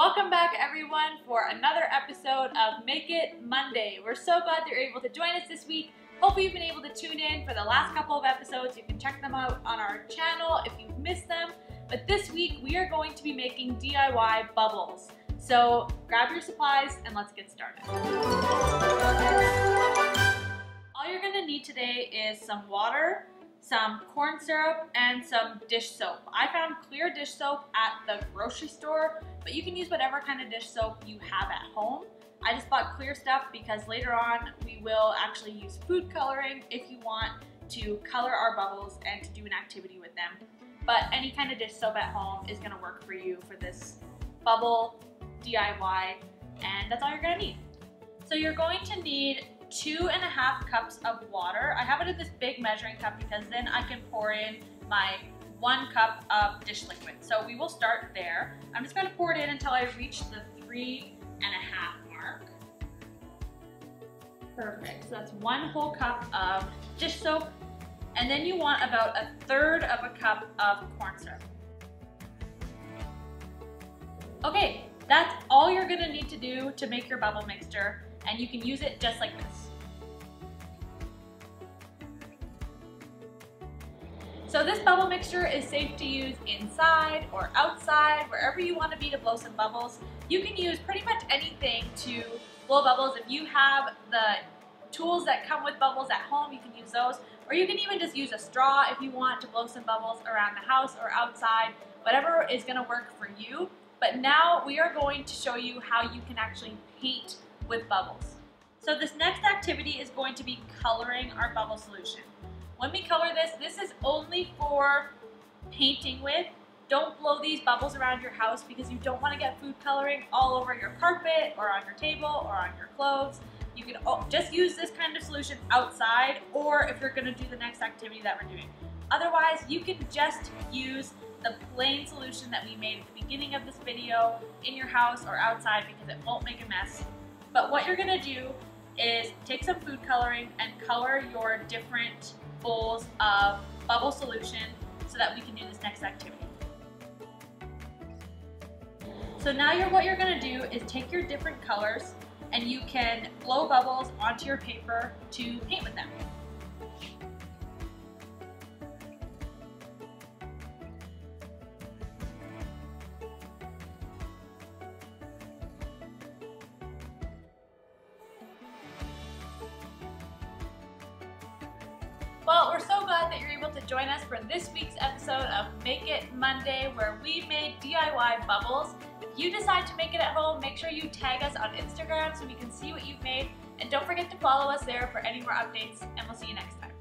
Welcome back everyone for another episode of Make It Monday. We're so glad that you're able to join us this week. Hopefully you've been able to tune in for the last couple of episodes. You can check them out on our channel if you've missed them. But this week we are going to be making DIY bubbles. So grab your supplies and let's get started. All you're gonna need today is some water, some corn syrup, and some dish soap. I found clear dish soap at the grocery store, but you can use whatever kind of dish soap you have at home. I just bought clear stuff because later on we will actually use food coloring if you want to color our bubbles and to do an activity with them. But any kind of dish soap at home is gonna work for you for this bubble DIY, and that's all you're gonna need. So you're going to need two and a half cups of water. I have it in this big measuring cup because then I can pour in my one cup of dish liquid. So we will start there. I'm just gonna pour it in until I reach the three and a half mark. Perfect, so that's one whole cup of dish soap. And then you want about a third of a cup of corn syrup. Okay, that's all you're gonna need to do to make your bubble mixture and you can use it just like this. So this bubble mixture is safe to use inside or outside, wherever you want to be to blow some bubbles. You can use pretty much anything to blow bubbles. If you have the tools that come with bubbles at home, you can use those. Or you can even just use a straw if you want to blow some bubbles around the house or outside, whatever is going to work for you. But now we are going to show you how you can actually paint with bubbles. So this next activity is going to be coloring our bubble solution. When we color this, this is only for painting with. Don't blow these bubbles around your house because you don't want to get food coloring all over your carpet or on your table or on your clothes. You can just use this kind of solution outside or if you're going to do the next activity that we're doing. Otherwise, you can just use the plain solution that we made at the beginning of this video in your house or outside because it won't make a mess. But what you're to do is take some food coloring and color your different bowls of bubble solution so that we can do this next activity. So now you're, what you're gonna do is take your different colors and you can blow bubbles onto your paper to paint with them. Glad that you're able to join us for this week's episode of Make It Monday, where we made DIY bubbles. If you decide to make it at home, make sure you tag us on Instagram so we can see what you've made. And don't forget to follow us there for any more updates, and we'll see you next time.